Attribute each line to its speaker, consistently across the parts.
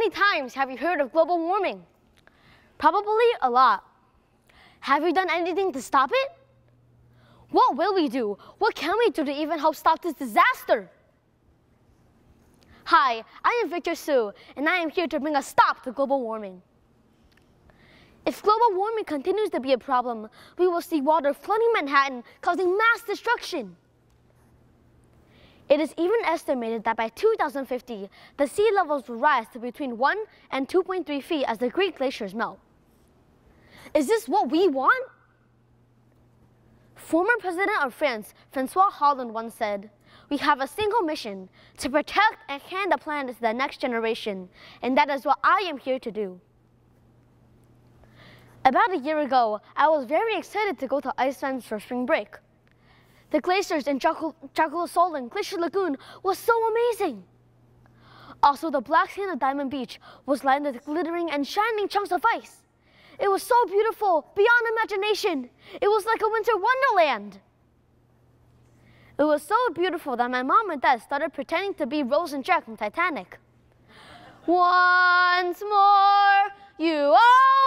Speaker 1: many times have you heard of global warming? Probably a lot. Have you done anything to stop it? What will we do? What can we do to even help stop this disaster? Hi, I am Victor Hsu, and I am here to bring a stop to global warming. If global warming continues to be a problem, we will see water flooding Manhattan, causing mass destruction. It is even estimated that by 2050, the sea levels will rise to between 1 and 2.3 feet as the Great Glaciers melt. Is this what we want? Former President of France, Francois Hollande once said, we have a single mission, to protect and hand the planet to the next generation, and that is what I am here to do. About a year ago, I was very excited to go to Iceland for spring break. The glaciers in and Glacier Lagoon was so amazing. Also, the black sand of Diamond Beach was lined with glittering and shining chunks of ice. It was so beautiful, beyond imagination. It was like a winter wonderland. It was so beautiful that my mom and dad started pretending to be Rose and Jack from Titanic. Once more, you open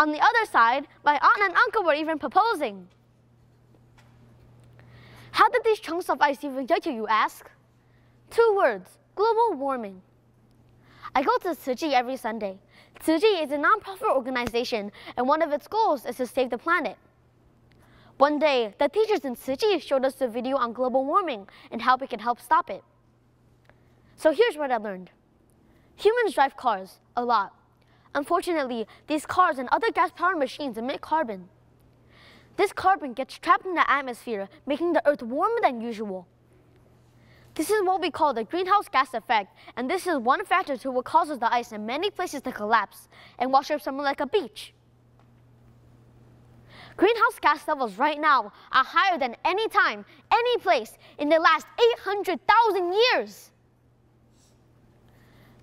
Speaker 1: On the other side, my aunt and uncle were even proposing. How did these chunks of ice even get here, you ask? Two words, global warming. I go to Tzu Chi every Sunday. Tzu Chi is a nonprofit organization, and one of its goals is to save the planet. One day, the teachers in Tzu Chi showed us a video on global warming and how we can help stop it. So here's what I learned. Humans drive cars, a lot. Unfortunately, these cars and other gas-powered machines emit carbon. This carbon gets trapped in the atmosphere, making the Earth warmer than usual. This is what we call the greenhouse gas effect, and this is one factor to what causes the ice in many places to collapse and wash up somewhere like a beach. Greenhouse gas levels right now are higher than any time, any place in the last 800,000 years.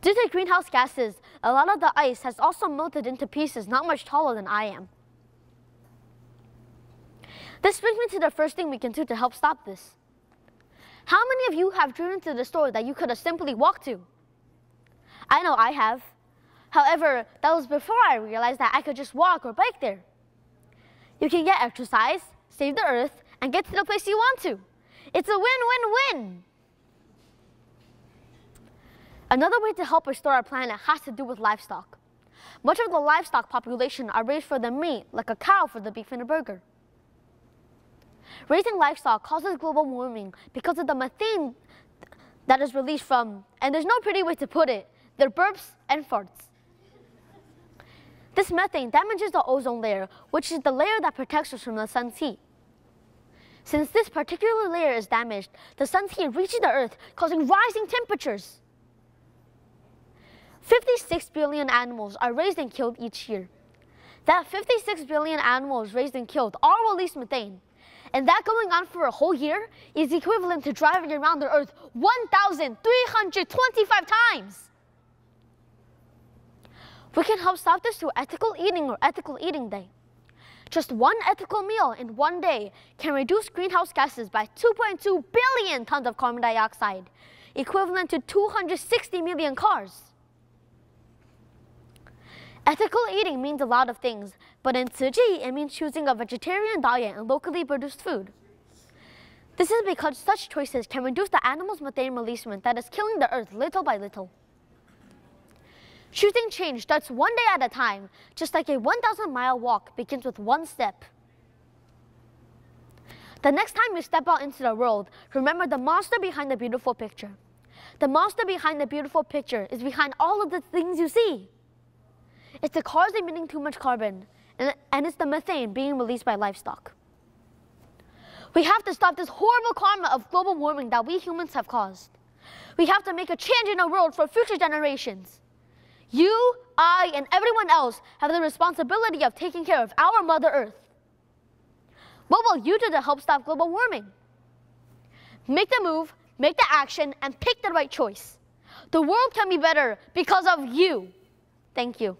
Speaker 1: Due to greenhouse gases, a lot of the ice has also melted into pieces not much taller than I am. This brings me to the first thing we can do to help stop this. How many of you have driven to the store that you could have simply walked to? I know I have. However, that was before I realized that I could just walk or bike there. You can get exercise, save the earth, and get to the place you want to. It's a win-win-win. Another way to help restore our planet has to do with livestock. Much of the livestock population are raised for the meat, like a cow for the beef in a burger. Raising livestock causes global warming because of the methane that is released from, and there's no pretty way to put it, their burps and farts. This methane damages the ozone layer, which is the layer that protects us from the sun's heat. Since this particular layer is damaged, the sun's heat reaches the earth, causing rising temperatures. 56 billion animals are raised and killed each year. That 56 billion animals raised and killed all release methane. And that going on for a whole year is equivalent to driving around the earth 1,325 times. We can help stop this through ethical eating or ethical eating day. Just one ethical meal in one day can reduce greenhouse gases by 2.2 billion tons of carbon dioxide, equivalent to 260 million cars. Ethical eating means a lot of things, but in Chi, it means choosing a vegetarian diet and locally produced food. This is because such choices can reduce the animal's methane releasement that is killing the earth little by little. Choosing change starts one day at a time, just like a 1,000 mile walk begins with one step. The next time you step out into the world, remember the monster behind the beautiful picture. The monster behind the beautiful picture is behind all of the things you see. It's the cars emitting too much carbon, and, and it's the methane being released by livestock. We have to stop this horrible karma of global warming that we humans have caused. We have to make a change in our world for future generations. You, I, and everyone else have the responsibility of taking care of our Mother Earth. What will you do to help stop global warming? Make the move, make the action, and pick the right choice. The world can be better because of you. Thank you.